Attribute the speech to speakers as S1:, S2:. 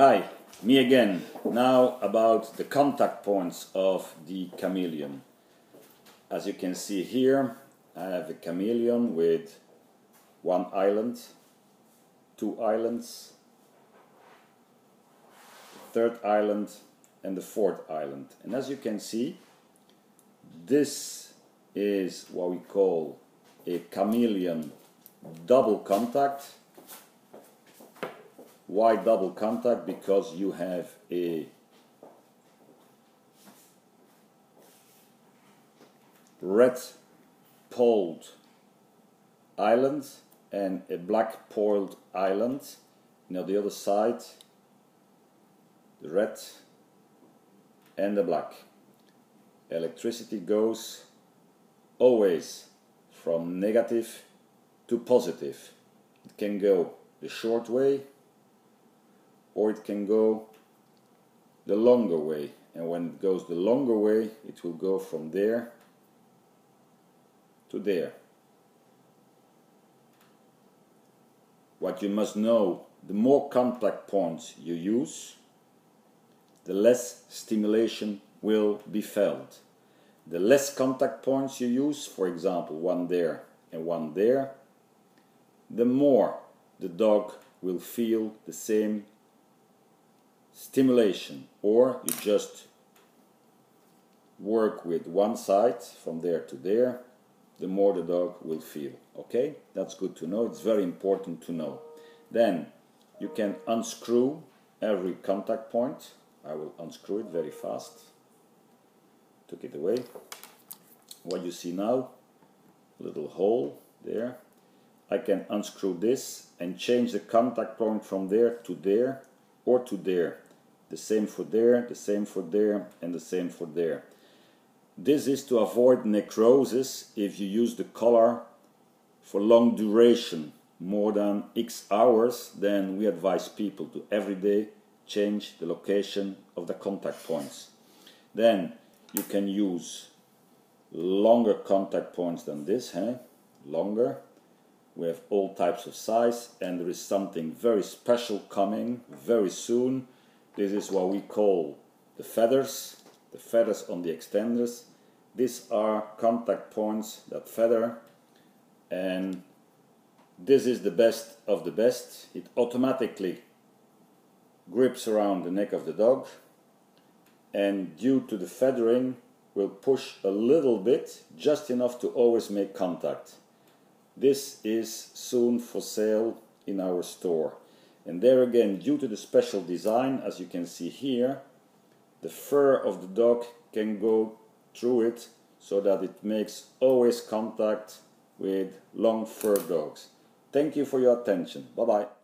S1: Hi, me again. Now about the contact points of the chameleon. As you can see here, I have a chameleon with one island, two islands, third island and the fourth island. And as you can see, this is what we call a chameleon double contact why double contact? Because you have a red poled island and a black poled island. And on the other side, the red and the black. Electricity goes always from negative to positive. It can go the short way or it can go the longer way and when it goes the longer way it will go from there to there. What you must know, the more contact points you use, the less stimulation will be felt. The less contact points you use, for example one there and one there, the more the dog will feel the same stimulation or you just work with one side from there to there the more the dog will feel okay? That's good to know. It's very important to know. Then you can unscrew every contact point. I will unscrew it very fast. Took it away. What you see now little hole there. I can unscrew this and change the contact point from there to there or to there the same for there, the same for there, and the same for there. This is to avoid necrosis if you use the collar for long duration, more than X hours, then we advise people to every day change the location of the contact points. Then you can use longer contact points than this, huh? longer. We have all types of size and there is something very special coming very soon this is what we call the feathers, the feathers on the extenders. These are contact points that feather and this is the best of the best. It automatically grips around the neck of the dog and due to the feathering will push a little bit, just enough to always make contact. This is soon for sale in our store. And there again, due to the special design, as you can see here, the fur of the dog can go through it so that it makes always contact with long fur dogs. Thank you for your attention. Bye bye.